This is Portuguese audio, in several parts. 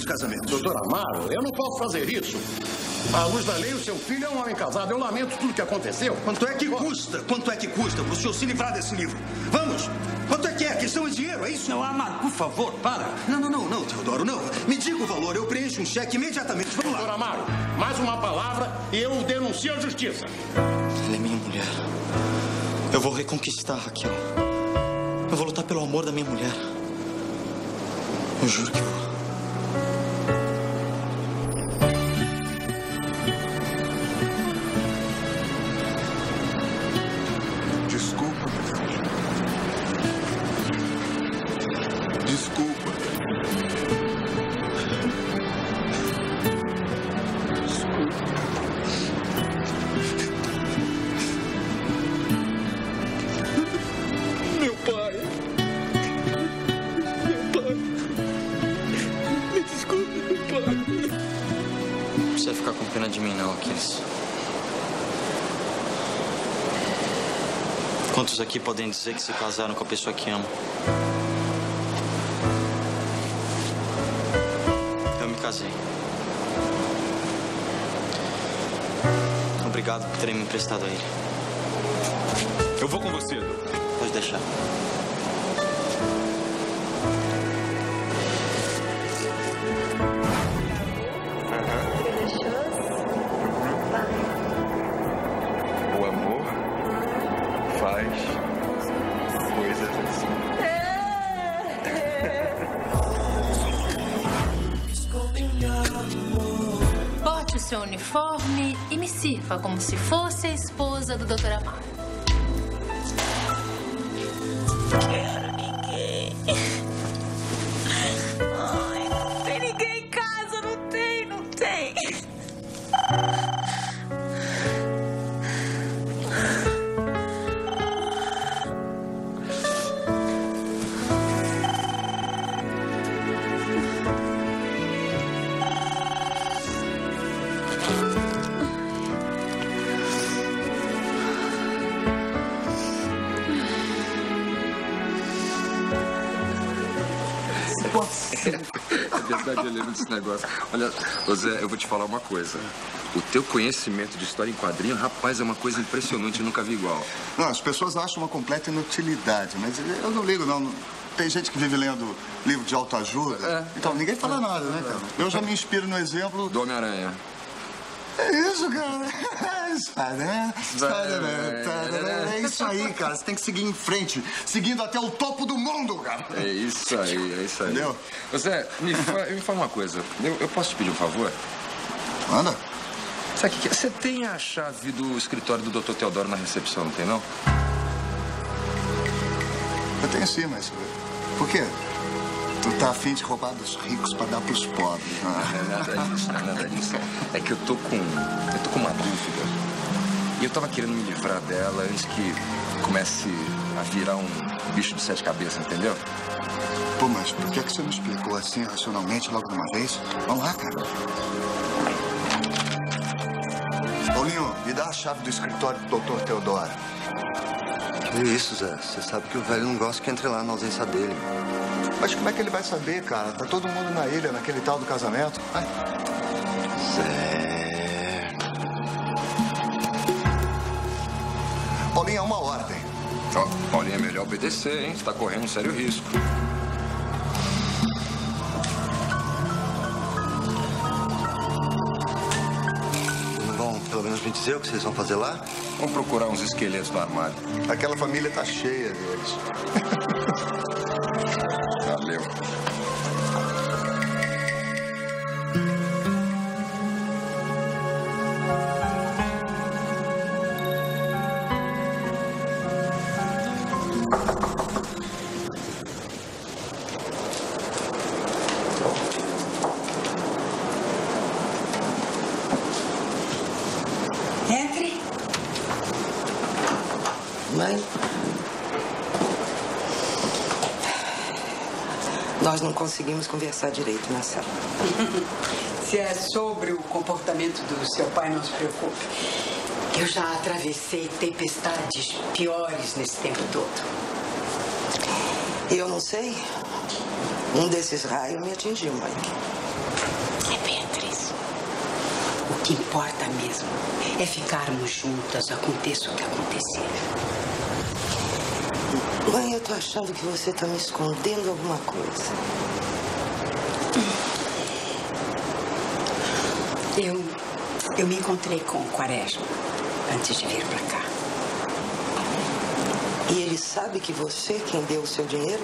folha do seu livro de casamento. Doutor Amaro, eu não posso fazer isso. À luz da lei, o seu filho é um homem casado. Eu lamento tudo que aconteceu. Quanto é que custa? Quanto é que custa para o senhor se livrar desse livro? Vamos! Quanto é que é? A questão é dinheiro, é isso? Não, Amaro, por favor, para. Não, não, não, não, Teodoro, não. Me diga o valor, eu preencho um cheque imediatamente. Vamos Doutor lá. Amaro, mais uma palavra e eu o denuncio à justiça. Ela é minha mulher. Eu vou reconquistar Raquel. Eu vou lutar pelo amor da minha mulher. Eu juro que vou. Quantos aqui podem dizer que se casaram com a pessoa que amam? Eu me casei. Obrigado por terem me emprestado a ele. Eu vou com você. Pode deixar. Seu uniforme e me sirva como se fosse a esposa do Dr. Amaro. É verdade, eu lembro desse negócio. Olha, Zé, eu vou te falar uma coisa. O teu conhecimento de história em quadrinho, rapaz, é uma coisa impressionante, eu nunca vi igual. Não, as pessoas acham uma completa inutilidade, mas eu não ligo, não. Tem gente que vive lendo livro de autoajuda. Então, ninguém fala nada, né, cara? Eu já me inspiro no exemplo. Do Homem-Aranha. É isso, cara. Spider-Man, Spider-Man, Spider-Man. É isso aí, cara. Você tem que seguir em frente, seguindo até o topo do mundo, cara. É isso aí, é isso aí. Entendeu? Zé, me, fa- me fala uma coisa. Eu, eu posso te pedir um favor? Manda. Sabe o que que é? Você tem a chave do escritório do Dr. Teodoro na recepção, não tem não? Eu tenho sim, mas. Por quê? Tu tá afim de roubar dos ricos pra dar pros pobres, Não né? é nada disso, não é nada disso. É que eu tô com. Eu tô com uma dúvida. E eu tava querendo me livrar dela antes que comece a virar um bicho de sete cabeças, entendeu? Pô, mas por que, que você não explicou assim racionalmente logo de uma vez? Vamos lá, cara. Paulinho, me dá a chave do escritório do Dr. Teodoro. Que isso, Zé? Você sabe que o velho não gosta que entre lá na ausência dele. Mas como é que ele vai saber, cara? Tá todo mundo na ilha, naquele tal do casamento. Vai. Zé. Paulinho, é uma ordem. Ó, Paulinho, é melhor obedecer, hein? Você tá correndo um sério risco. Pelo menos me dizer o que vocês vão fazer lá? Vamos procurar uns esqueletos no armário. Aquela família tá cheia deles. Nós não conseguimos conversar direito na sala. Se é sobre o comportamento do seu pai, não se preocupe. Eu já atravessei tempestades piores nesse tempo todo. Eu não sei. Um desses raios me atingiu, Mike. É, Beatriz. O que importa mesmo é ficarmos juntas, aconteça o que acontecer. Mãe, eu tô achando que você tá me escondendo alguma coisa. Eu, eu me encontrei com o Quaresma antes de vir pra cá. E ele sabe que você é quem deu o seu dinheiro?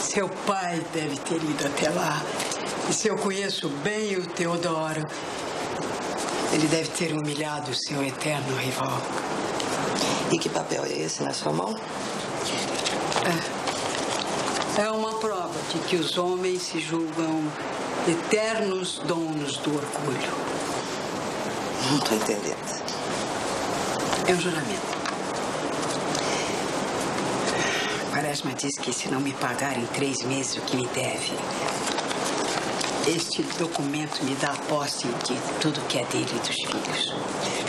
Seu pai deve ter ido até lá. E se eu conheço bem o Teodoro, ele deve ter humilhado o seu eterno rival. E que papel é esse na sua mão? É uma prova de que os homens se julgam eternos donos do orgulho. Não tô entendendo. É um juramento. Quaresma diz que se não me pagar em três meses o que me deve, este documento me dá a posse de tudo que é dele e dos filhos.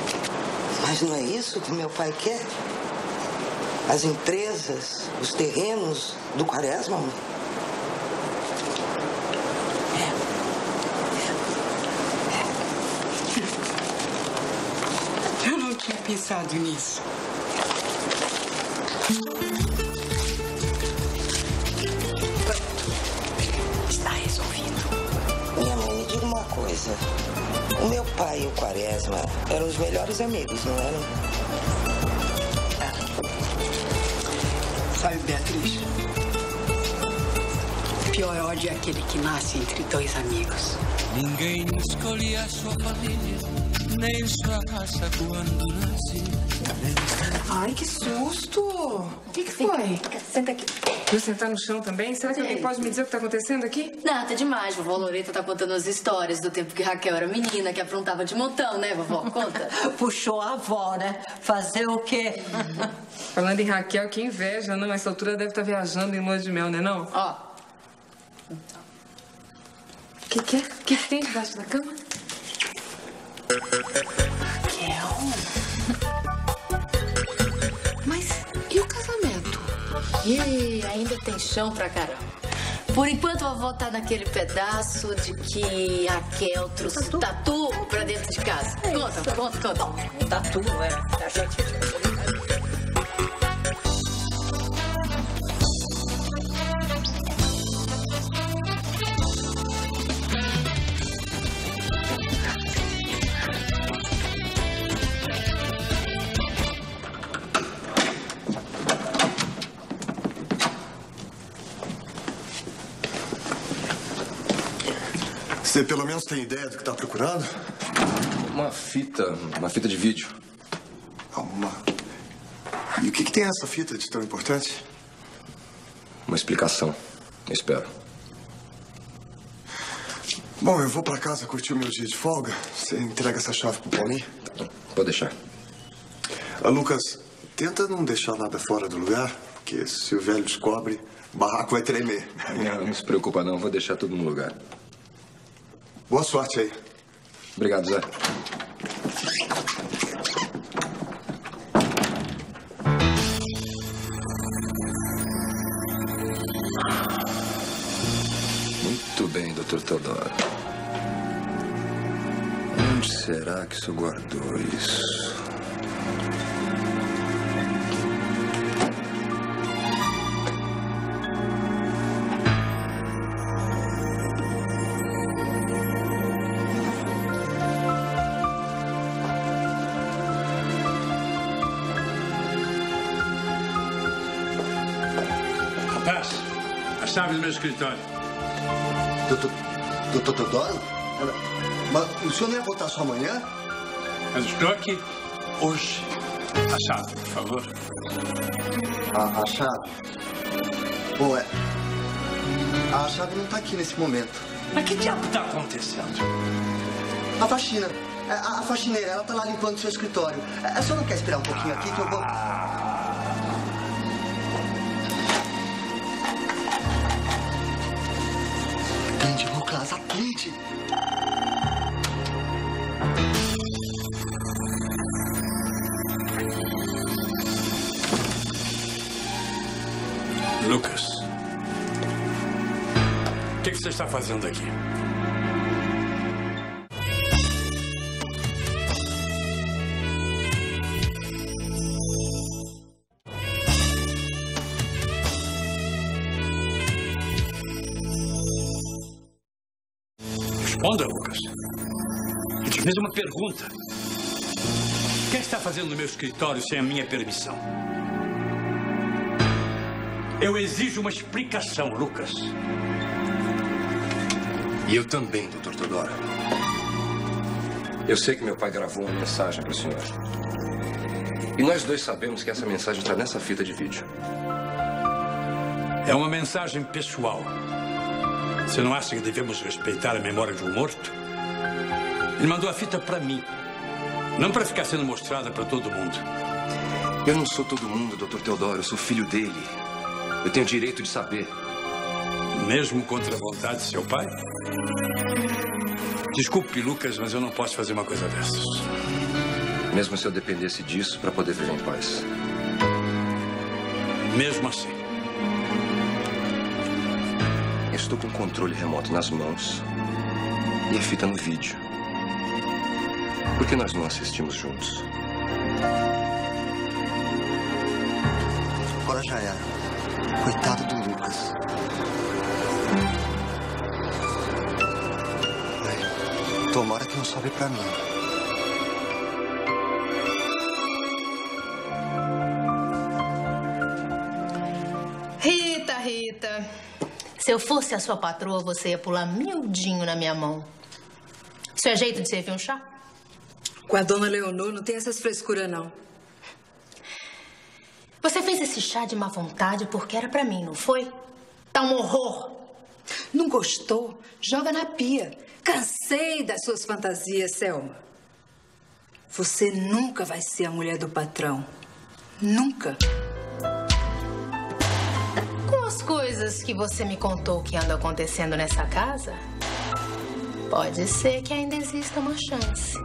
Mas não é isso que meu pai quer? As empresas, os terrenos do Quaresma? mãe? Eu não tinha pensado nisso. Está resolvido. Minha mãe, me diga uma coisa. O meu pai e o Quaresma eram os melhores amigos, não eram? Sabe, Beatriz? O pior ódio é aquele que nasce entre dois amigos. Ninguém escolhe a sua família, nem sua raça quando nasce. Ai, que susto! O que, que foi? Senta aqui. Vou sentar no chão também? Será que alguém pode me dizer o que tá acontecendo aqui? Nada demais, vovó Loreta tá contando as histórias do tempo que Raquel era menina, que aprontava de montão, né, vovó? Conta. Puxou a avó, né? Fazer o quê? Falando em Raquel, que inveja, não? Essa altura deve estar viajando em lua de mel, né não? Ó. O que, que é? O que, que tem debaixo da cama? Mas e o casamento? Ih, ainda tem chão pra caramba. Por enquanto, a avó tá naquele pedaço de que a Raquel trouxe tatu, pra dentro de casa. Conta, conta, conta. Tatu, é. A gente. Você pelo menos tem ideia do que tá procurando? Uma fita, uma fita de vídeo. Uma. E o que, que tem essa fita de tão importante? Uma explicação. Eu espero. Bom, eu vou pra casa curtir o meu dia de folga. Você entrega essa chave pro Paulinho? Pode deixar. Ah, Lucas, tenta não deixar nada fora do lugar, porque se o velho descobre, o barraco vai tremer. Não, não se preocupa não, vou deixar tudo no lugar. Boa sorte aí. Obrigado, Zé. Muito bem, Dr. Teodoro. Onde será que o senhor guardou isso? A chave do meu escritório. Doutor, doutor Teodoro? Mas o senhor não ia voltar só amanhã? Mas estou aqui hoje. A chave, por favor. A, a chave? Bom, é. A chave não tá aqui nesse momento. Mas que diabo está acontecendo? A faxina. É, A, a faxineira, ela tá lá limpando o seu escritório. É, A senhora não quer esperar um pouquinho aqui que eu vou. Lucas, atende. Lucas. O que, que você está fazendo aqui? Responda, Lucas. Eu te fiz uma pergunta. O que está fazendo no meu escritório sem a minha permissão? Eu exijo uma explicação, Lucas. E eu também, doutor Teodoro. Eu sei que meu pai gravou uma mensagem para o senhor. E nós dois sabemos que essa mensagem está nessa fita de vídeo. É uma mensagem pessoal. Você não acha que devemos respeitar a memória de um morto? Ele mandou a fita para mim. Não para ficar sendo mostrada para todo mundo. Eu não sou todo mundo, doutor Teodoro. Eu sou filho dele. Eu tenho direito de saber. Mesmo contra a vontade de seu pai? Desculpe, Lucas, mas eu não posso fazer uma coisa dessas. Mesmo se eu dependesse disso para poder viver em paz. Mesmo assim. Estou com o controle remoto nas mãos e a fita no vídeo. Por que nós não assistimos juntos? Agora já era. Coitado do Lucas. Tomara que não sobe pra mim. Se eu fosse a sua patroa, você ia pular miudinho na minha mão. Isso é jeito de servir um chá? Com a dona Leonor não tem essas frescuras, não. Você fez esse chá de má vontade porque era pra mim, não foi? Tá um horror. Não gostou? Joga na pia. Cansei das suas fantasias, Selma. Você nunca vai ser a mulher do patrão. Nunca. As coisas que você me contou que andam acontecendo nessa casa, pode ser que ainda exista uma chance.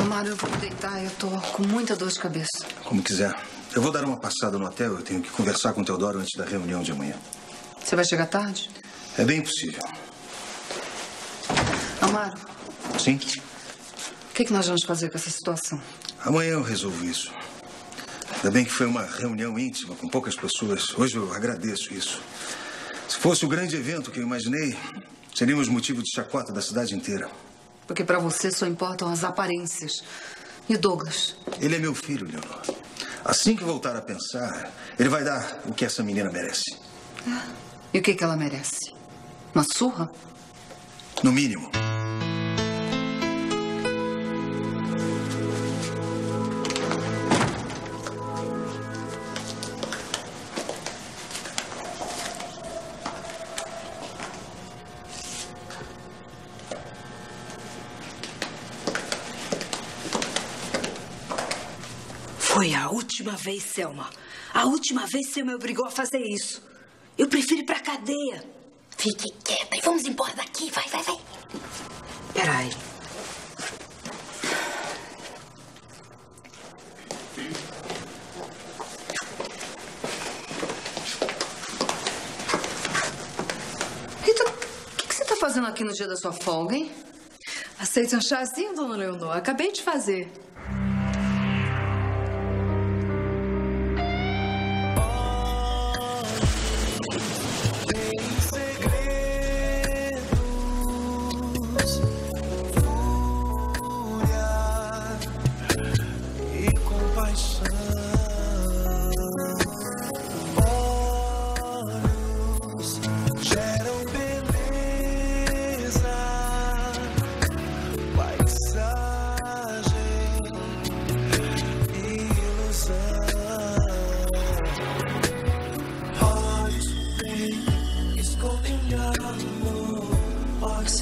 Amaro, eu vou me deitar. Eu tô com muita dor de cabeça. Como quiser. Eu vou dar uma passada no hotel. Eu tenho que conversar com o Teodoro antes da reunião de amanhã. Você vai chegar tarde? É bem possível. Sim? o que, que nós vamos fazer com essa situação? Amanhã eu resolvo isso. Ainda bem que foi uma reunião íntima com poucas pessoas. Hoje eu agradeço isso. Se fosse o grande evento que eu imaginei, seríamos motivo de chacota da cidade inteira. Porque pra você só importam as aparências. E o Douglas? Ele é meu filho, Leonor. Assim que voltar a pensar, ele vai dar o que essa menina merece. E o que, que ela merece? Uma surra? No mínimo. Foi a última vez, Selma. A última vez você me obrigou a fazer isso. Eu prefiro ir pra cadeia. Fique quieta e vamos embora daqui. Vai, vai, vai. Peraí. Rita, o que, que você tá fazendo aqui no dia da sua folga, hein? Aceita um chazinho, dona Leonor? Acabei de fazer.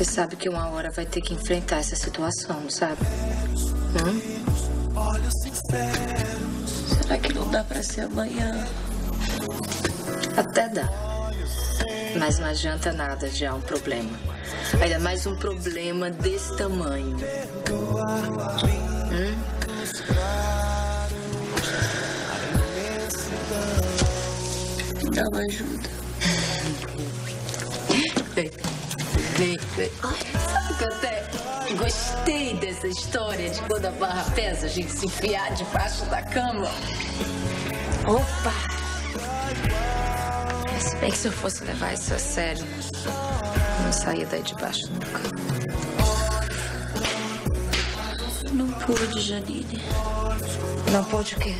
Você sabe que uma hora vai ter que enfrentar essa situação, não sabe? Hum? Será que não dá pra ser amanhã? Até dá. Mas não adianta nada já um problema. Ainda mais um problema desse tamanho. Hum? Dá uma sabe que eu até gostei dessa história de quando a barra pesa, a gente se enfiar debaixo da cama? Opa! Se bem que se eu fosse levar isso a sério, eu não saía daí de baixo nunca. Não pude, Janine. Não pôde o quê?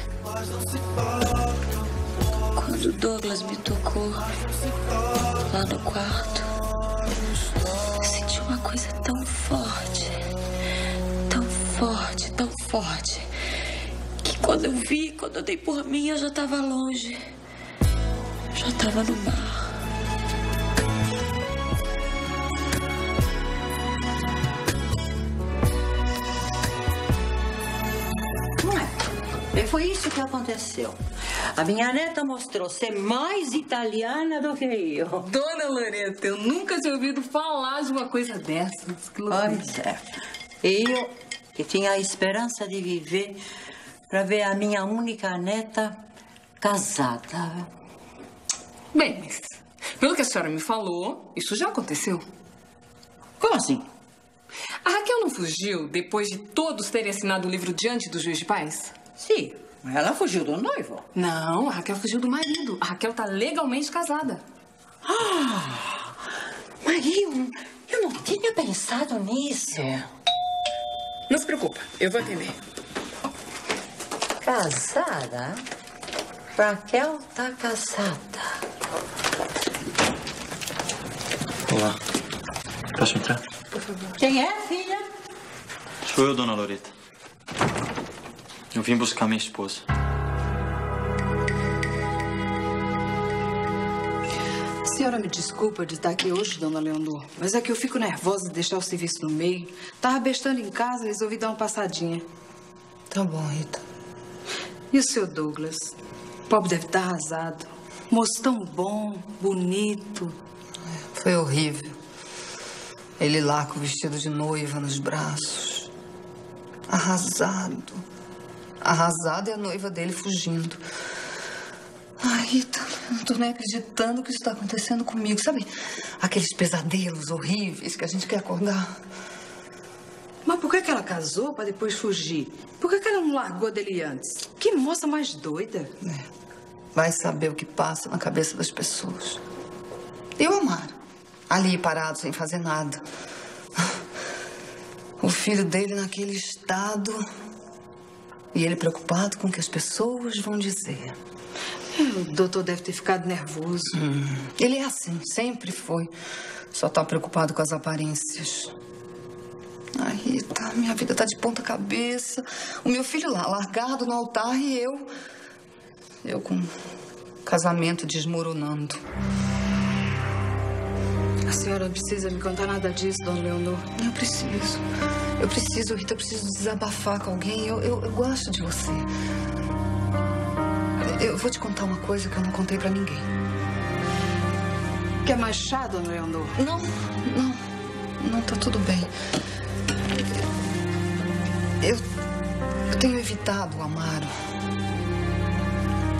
Quando Douglas me tocou lá no quarto, coisa tão forte, tão forte, tão forte, que quando eu vi, quando eu dei por mim, eu já estava longe. Já estava no mar. Não é? E foi isso que aconteceu. A minha neta mostrou ser mais italiana do que eu. Dona Loreta, eu nunca tinha ouvido falar de uma coisa dessas. Pois é. Eu, que tinha a esperança de viver para ver a minha única neta casada. Bem, mas pelo que a senhora me falou, isso já aconteceu. Como assim? A Raquel não fugiu depois de todos terem assinado o livro diante do juiz de paz? Sim, ela fugiu do noivo. Não, a Raquel fugiu do marido. A Raquel tá legalmente casada. Ah, Marinho, eu não tinha pensado nisso. Não se preocupa, eu vou atender. Casada? Raquel tá casada. Olá. Posso entrar? Quem é, filha? Sou eu, dona Loreta. Eu vim buscar minha esposa. A senhora me desculpa de estar aqui hoje, dona Leonor, mas é que eu fico nervosa de deixar o serviço no meio. Tava bestando em casa, resolvi dar uma passadinha. Tá bom, Rita. E o seu Douglas? O pobre deve estar arrasado. Moço tão bom, bonito. Foi horrível. Ele lá com o vestido de noiva nos braços. Arrasado. Arrasado e a noiva dele fugindo. Ai, Rita, eu não tô nem acreditando que isso tá acontecendo comigo. Sabe aqueles pesadelos horríveis que a gente quer acordar? Mas por que, que ela casou pra depois fugir? Por que, que ela não largou dele antes? Que moça mais doida. Vai saber o que passa na cabeça das pessoas. E o Amar? Ali parado, sem fazer nada. O filho dele naquele estado. E ele preocupado com o que as pessoas vão dizer. É, O doutor deve ter ficado nervoso. Ele é assim, sempre foi. Só tá preocupado com as aparências. Ai, Rita, minha vida tá de ponta cabeça. O meu filho lá, largado no altar e eu. Eu com o casamento desmoronando. A senhora não precisa me contar nada disso, dona Leonor. Eu preciso. Eu preciso, Rita, eu preciso desabafar com alguém. Eu, eu, eu gosto de você. Eu vou te contar uma coisa que eu não contei pra ninguém. Quer mais chá, dona Leonor? Não, não. Não, tá tudo bem. Eu, eu tenho evitado o Amaro.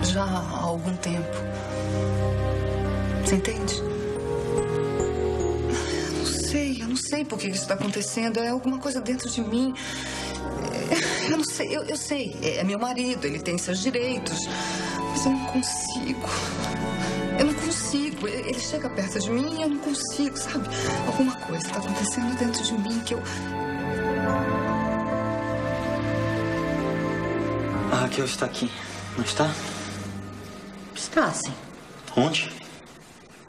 Já há algum tempo. Você entende? Eu não sei, eu não sei por que isso está acontecendo. É alguma coisa dentro de mim. É, Eu não sei, eu, eu sei. É meu marido, ele tem seus direitos. Mas eu não consigo. Eu não consigo. Ele ele chega perto de mim e eu não consigo, sabe? Alguma coisa está acontecendo dentro de mim que eu. A Raquel está aqui, não está? Está sim, Onde?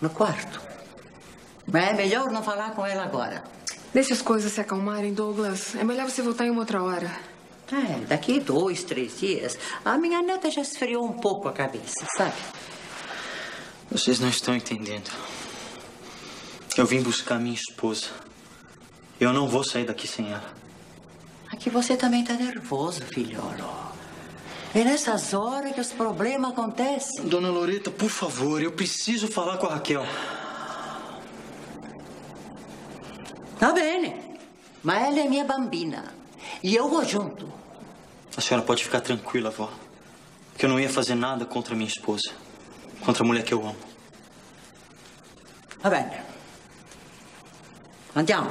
no quarto. É melhor não falar com ela agora. Deixa as coisas se acalmarem, Douglas. É melhor você voltar em uma outra hora. É, daqui dois, três dias, a minha neta já esfriou um pouco a cabeça, sabe? Vocês não estão entendendo. Eu vim buscar minha esposa. Eu não vou sair daqui sem ela. Aqui você também tá nervoso, filholo. É nessas horas que os problemas acontecem. Dona Loreta, por favor, eu preciso falar com a Raquel. Tá bem, mas ela é minha bambina. E eu vou junto. A senhora pode ficar tranquila, vó. Que eu não ia fazer nada contra minha esposa. Contra a mulher que eu amo. Va bene. Andiamo.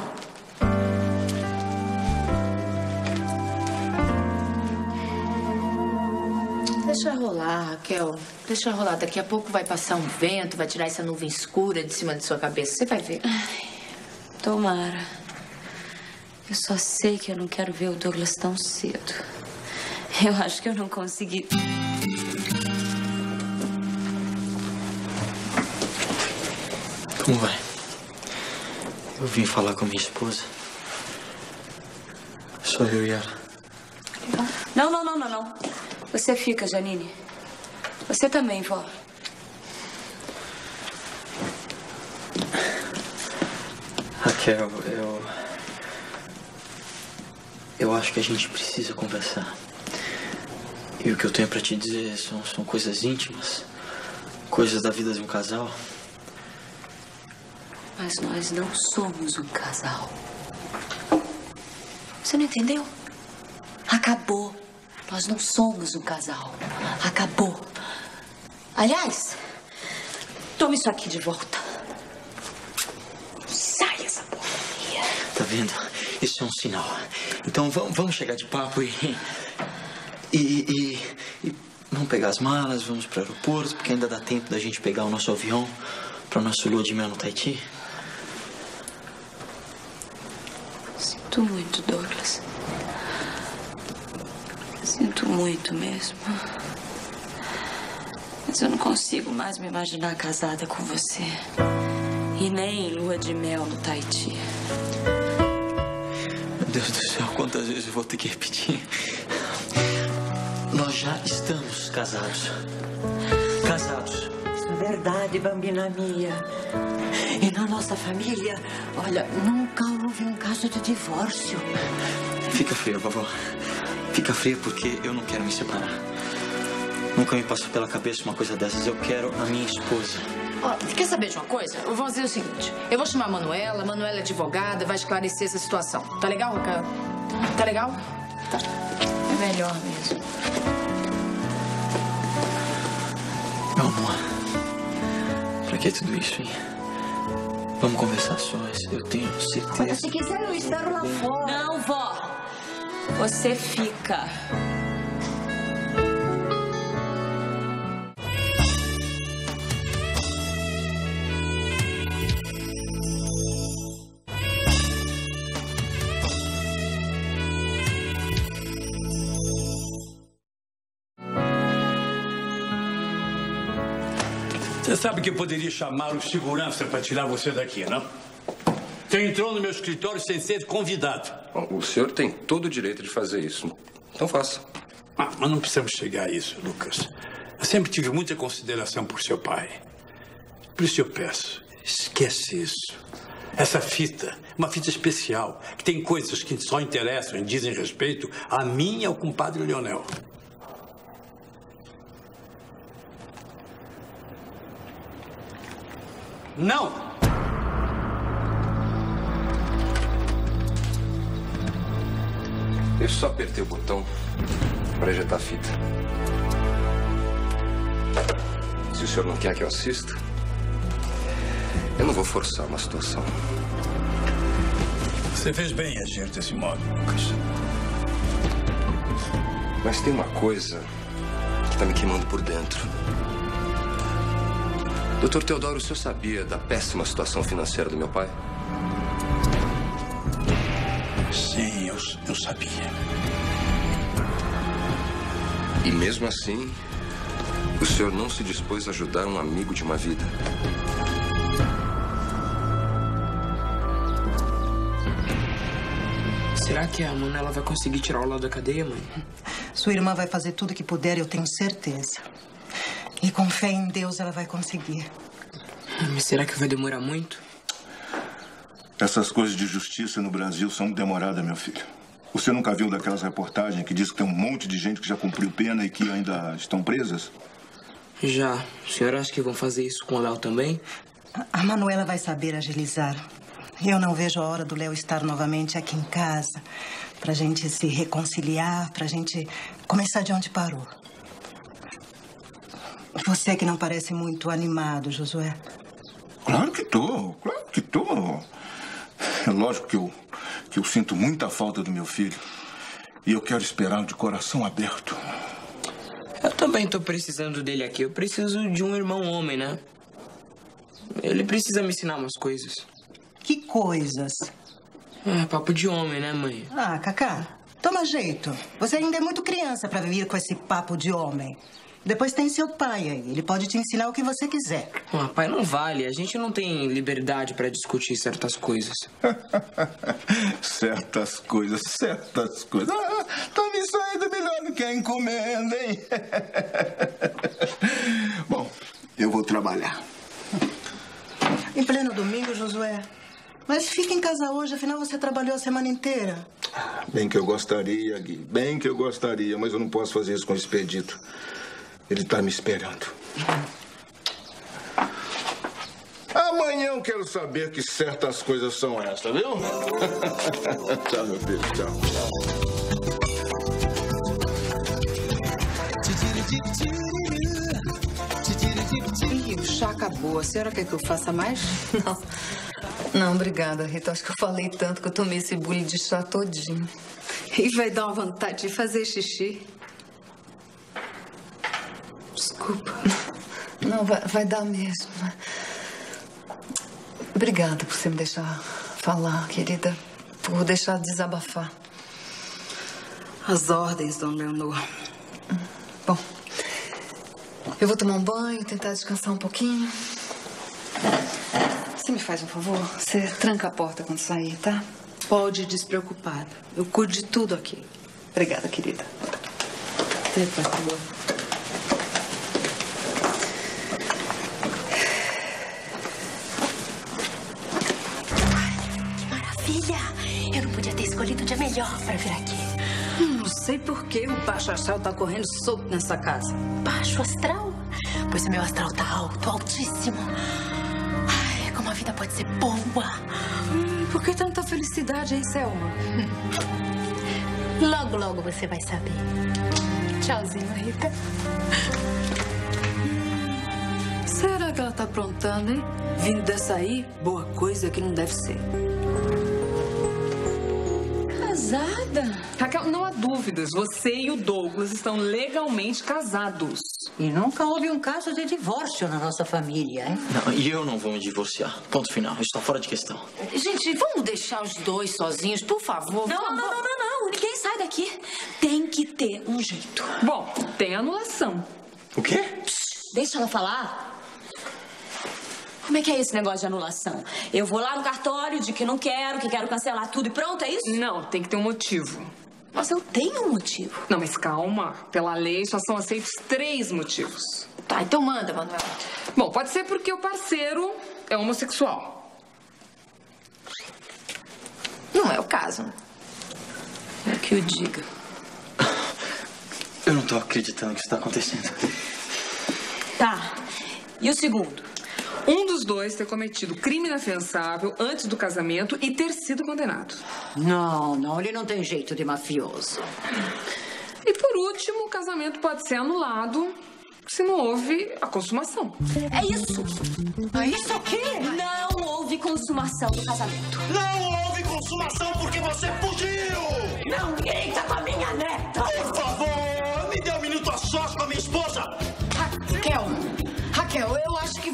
Deixa rolar, Raquel. Deixa rolar. Daqui a pouco vai passar um vento, vai tirar essa nuvem escura de cima de sua cabeça. Você vai ver. Tomara. Eu só sei que eu não quero ver o Douglas tão cedo. Eu acho que eu não consegui. Como vai? Eu vim falar com minha esposa. Só eu e ela. Não, não, não, não, não. Você fica, Janine. Você também, vó. Raquel, eu. Eu acho que a gente precisa conversar. E o que eu tenho pra te dizer são, são coisas íntimas, coisas da vida de um casal. Mas nós não somos um casal. Você não entendeu? Acabou. Nós não somos um casal. Acabou. Aliás, tome isso aqui de volta. Sai essa porcaria. Tá vendo? Isso é um sinal. Então vamos, chegar de papo e. E, e, e vamos pegar as malas, vamos pro aeroporto, porque ainda dá tempo da gente pegar o nosso avião para nosso lua de mel no Tahiti. Sinto muito, Douglas. Sinto muito mesmo. Mas eu não consigo mais me imaginar casada com você. E nem em lua de mel no Tahiti. Meu Deus do céu, quantas vezes eu vou ter que repetir? Nós já estamos casados. Casados. Isso é verdade, bambina minha. E na nossa família, olha, nunca houve um caso de divórcio. Fica fria, vovó. Fica fria porque eu não quero me separar. Nunca me passou pela cabeça uma coisa dessas. Eu quero a minha esposa. Ó, quer saber de uma coisa? Eu vou fazer o seguinte: eu vou chamar a Manuela, a Manuela é advogada, vai esclarecer essa situação. Tá legal, Raquel? Tá legal? Tá. É melhor mesmo. Meu amor, pra que tudo isso, hein? Vamos conversar sós. Eu tenho certeza. Olha, se quiser, eu espero lá fora. Não, vó. Você fica. Sabe que eu poderia chamar o segurança para tirar você daqui, não? Você entrou no meu escritório sem ser convidado. Bom, o senhor tem todo o direito de fazer isso. Então faça. Ah, mas não precisamos chegar a isso, Lucas. Eu sempre tive muita consideração por seu pai. Por isso eu peço, esquece isso. Essa fita, uma fita especial, que tem coisas que só interessam e dizem respeito a mim e ao compadre Leonel. Não! Eu só apertei o botão para ejetar a fita. Se o senhor não quer que eu assista, eu não vou forçar uma situação. Você fez bem em agir desse modo, Lucas. Mas tem uma coisa que tá me queimando por dentro. Doutor Teodoro, o senhor sabia da péssima situação financeira do meu pai? Sim, eu, eu sabia. E mesmo assim, o senhor não se dispôs a ajudar um amigo de uma vida. Será que a Manuela vai conseguir tirar o Léo da cadeia, mãe? Sua irmã vai fazer tudo o que puder, eu tenho certeza. E com fé em Deus ela vai conseguir. Mas será que vai demorar muito? Essas coisas de justiça no Brasil são demoradas, meu filho. Você nunca viu daquelas reportagens que diz que tem um monte de gente que já cumpriu pena e que ainda estão presas? Já. O senhor acha que vão fazer isso com o Léo também? A Manuela vai saber agilizar. Eu não vejo a hora do Léo estar novamente aqui em casa. Pra gente se reconciliar, pra gente começar de onde parou. Você que não parece muito animado, Josué. Claro que tô, claro que tô. É lógico que eu, que eu sinto muita falta do meu filho. E eu quero esperá-lo de coração aberto. Eu também tô precisando dele aqui. Eu preciso de um irmão homem, né? Ele precisa me ensinar umas coisas. Que coisas? É, papo de homem, né, mãe? Ah, Cacá, toma jeito. Você ainda é muito criança pra vir com esse papo de homem. Depois tem seu pai aí. Ele pode te ensinar o que você quiser. Ah, pai, não vale. A gente não tem liberdade pra discutir certas coisas. certas coisas, certas coisas. Ah, tá me saindo melhor do que a encomenda, hein? Bom, eu vou trabalhar. Em pleno domingo, Josué. Mas fica em casa hoje, afinal você trabalhou a semana inteira. Bem que eu gostaria, Gui. Bem que eu gostaria, mas eu não posso fazer isso com o expedito. Ele tá me esperando. Amanhã eu quero saber que certas coisas são essas, viu? tchau, meu filho. Tchau. Ih, o chá acabou. A senhora quer que eu faça mais? Não. Não, obrigada, Rita. Acho que eu falei tanto que eu tomei esse bule de chá todinho. E vai dar uma vontade de fazer xixi. Desculpa. Não, vai, vai dar mesmo. Obrigada por você me deixar falar, querida. Por deixar desabafar. As ordens, dona Leonor. Bom, eu vou tomar um banho, tentar descansar um pouquinho. Você me faz um favor? Você tranca a porta quando sair, tá? Pode despreocupada. Eu cuido de tudo aqui. Obrigada, querida. Trepa, por melhor para vir aqui. Hum, Não sei por que o baixo astral tá correndo solto nessa casa. Baixo astral? Pois o meu astral tá alto, altíssimo. Ai, como a vida pode ser boa. Hum, por que tanta felicidade, hein, Selma? Logo, logo você vai saber. Tchauzinho, Rita. Será que ela tá aprontando, hein? Vindo dessa aí, boa coisa que não deve ser. Casada? Raquel, não há dúvidas. Você e o Douglas estão legalmente casados. E nunca houve um caso de divórcio na nossa família, hein? Não, e eu não vou me divorciar. Ponto final. Isso está fora de questão. Gente, vamos deixar os dois sozinhos, por favor. Não, não, não, não, não. Ninguém sai daqui. Tem que ter um jeito. Bom, tem anulação. O quê? Deixa ela falar. Como é que é esse negócio de anulação? Eu vou lá no cartório de que não quero, que quero cancelar tudo e pronto, é isso? Não, tem que ter um motivo. Mas eu tenho um motivo. Não, mas calma. Pela lei só são aceitos três motivos. Tá, então manda, Manuel. Bom, pode ser porque o parceiro é homossexual. Não é o caso. É que o diga. Eu não tô acreditando que isso tá acontecendo. Tá. E o segundo? Um dos dois ter cometido crime inafiançável antes do casamento e ter sido condenado. Não, não, ele não tem jeito de mafioso. E por último, o casamento pode ser anulado se não houve a consumação. É isso. É isso o quê? Não houve consumação do casamento. Não houve consumação porque você fugiu! Não grita com a minha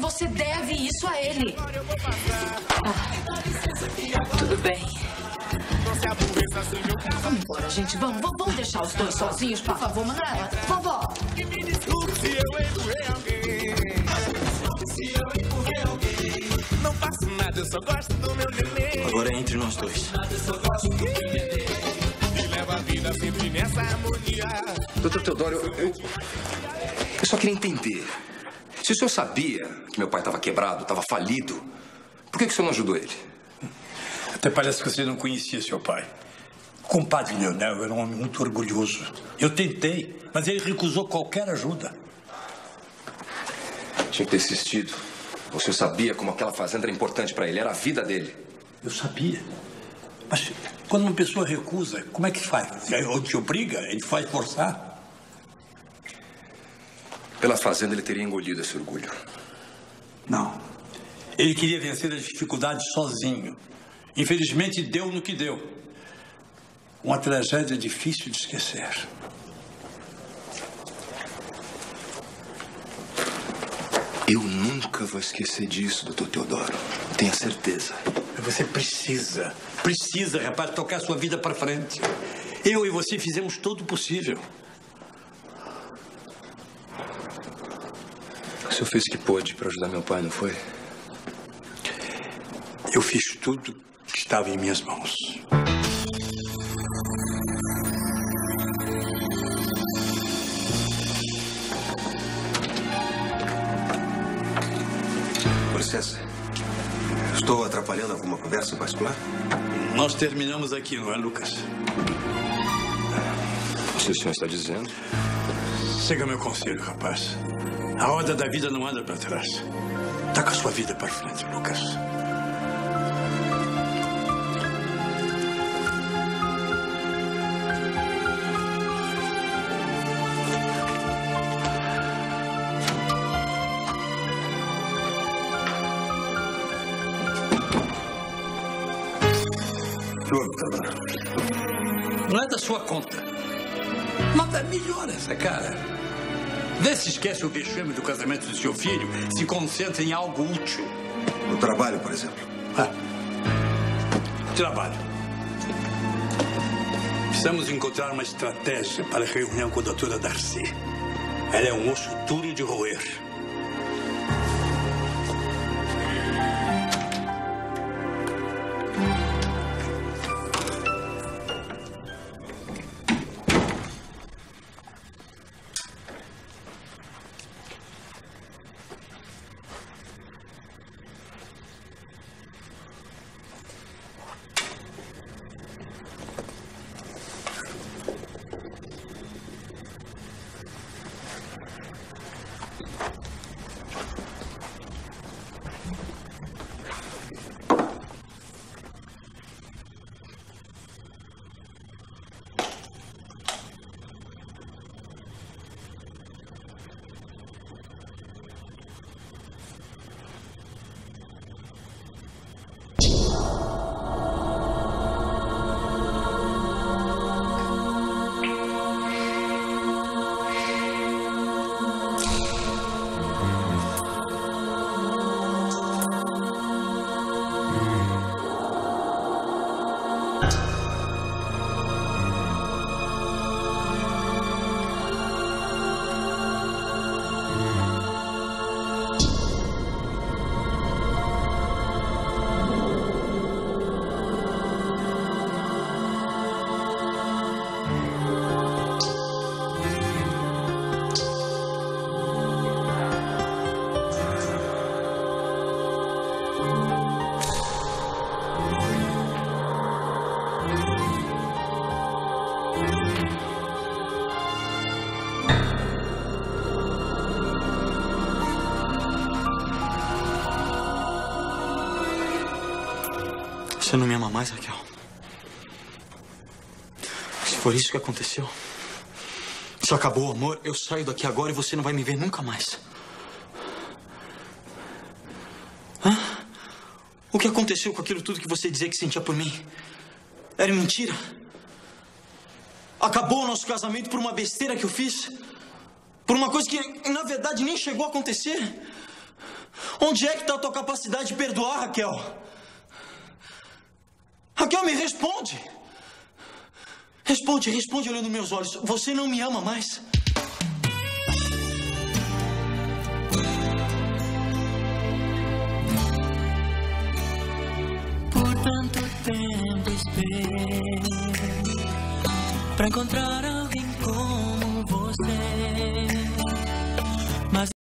você deve isso a ele. Ah, tudo bem. Vamos embora, gente. Vamos, vamos, vamos deixar os dois sozinhos, por favor, Manuela. Vovó. Não faço nada, eu só gosto do meu neném. Agora é entre nós dois. E leva a vida sempre nessa harmonia. Doutor Teodoro, eu, eu, eu só queria entender. Se o senhor sabia que meu pai estava quebrado, estava falido, por que, que o senhor não ajudou ele? Até parece que você não conhecia seu pai. O compadre Leonel era um homem muito orgulhoso. Eu tentei, mas ele recusou qualquer ajuda. Tinha que ter insistido. O senhor sabia como aquela fazenda era importante para ele, era a vida dele. Eu sabia. Mas quando uma pessoa recusa, como é que faz? Ou te obriga, ele faz forçar. Pela fazenda ele teria engolido esse orgulho. Não. Ele queria vencer as dificuldades sozinho. Infelizmente, deu no que deu. Uma tragédia difícil de esquecer. Eu nunca vou esquecer disso, doutor Teodoro. Tenha certeza. Você precisa, precisa, rapaz, tocar sua vida para frente. Eu e você fizemos todo o possível. Senhor fez o que pôde para ajudar meu pai, não foi? Eu fiz tudo que estava em minhas mãos. Com licença. Estou atrapalhando alguma conversa particular? Nós terminamos aqui, não é, Lucas? Se o senhor está dizendo. Siga meu conselho, rapaz. A roda da vida não anda para trás. Taca a sua vida para frente, Lucas. Não é da sua conta. Nota melhor essa cara. Vê se esquece o vexame do casamento do seu filho, se concentra em algo útil. No trabalho, por exemplo. Ah. Trabalho. Precisamos encontrar uma estratégia para a reunião com a doutora Darcy. Ela é um osso duro de roer. Você não me ama mais, Raquel? Se for isso que aconteceu, se acabou o amor, eu saio daqui agora e você não vai me ver nunca mais. Hã? O que aconteceu com aquilo tudo que você dizia que sentia por mim? Era mentira? Acabou o nosso casamento por uma besteira que eu fiz? Por uma coisa que, na verdade, nem chegou a acontecer? Onde é que está a tua capacidade de perdoar, Raquel? Raquel, me responde. Responde, responde olhando meus olhos. Você não me ama mais? Por tanto tempo esperei pra encontrar